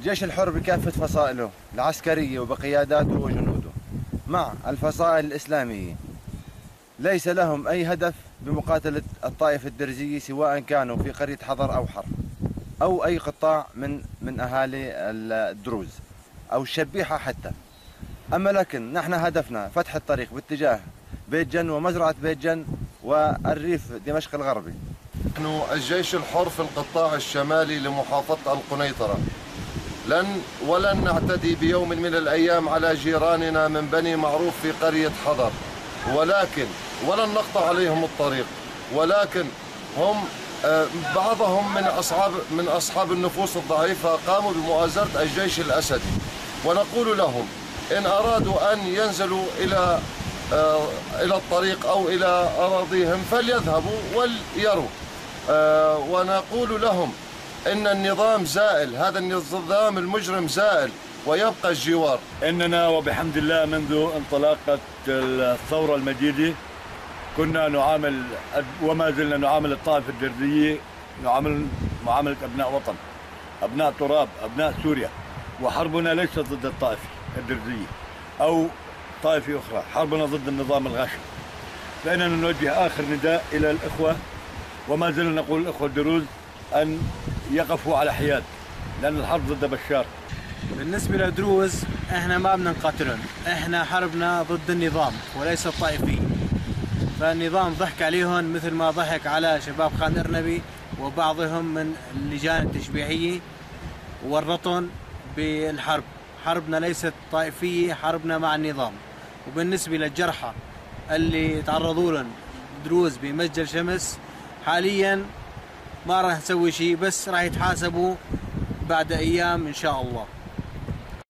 الجيش الحر بكافة فصائله العسكرية وبقياداته وجنوده مع الفصائل الإسلامية. ليس لهم أي هدف بمقاتلة الطائفة الدرزية سواء كانوا في قرية حضر أو حرب أو أي قطاع من من أهالي الدروز أو الشبيحة حتى. أما لكن نحن هدفنا فتح الطريق باتجاه بيت جن ومزرعة بيت جن والريف دمشق الغربي. نحن الجيش الحر في القطاع الشمالي لمحافظة القنيطرة. لن ولن نعتدي بيوم من الأيام على جيراننا من بني معروف في قرية حضر. ولكن ولن نقطع عليهم الطريق. ولكن هم آه، بعضهم من أصحاب من أصحاب النفوس الضعيفة قاموا بمؤازرة الجيش الأسدي. ونقول لهم إن أرادوا أن ينزلوا إلى آه، إلى الطريق أو إلى أراضيهم فليذهبوا وليروا. آه، ونقول لهم إن النظام زائل هذا النظام المجرم زائل ويبقى الجوار. إننا وبحمد الله منذ انطلاقة الثورة المجيدة كنا نعامل وما زلنا نعامل الطائفة الدرزية نعامل معاملة أبناء وطن أبناء تراب أبناء سوريا وحربنا ليست ضد الطائفة الدرزية أو طائفة أخرى حربنا ضد النظام الغاشم. فإننا نوجه آخر نداء إلى الإخوة وما زلنا نقول الإخوة الدروز أن يقفوا على حياد لأن الحرب ضد بشار. بالنسبة للدروز إحنا ما بدنا نقاتلهم إحنا حربنا ضد النظام وليس الطائفي فالنظام ضحك عليهم مثل ما ضحك على شباب خان أرنبي وبعضهم من اللجان التشبيعية ورطهم بالحرب. حربنا ليست طائفية حربنا مع النظام. وبالنسبة للجرحى اللي تعرضوا لهم دروز بمسجل شمس حاليا ما راح نسوي شيء بس راح يتحاسبوا بعد أيام إن شاء الله.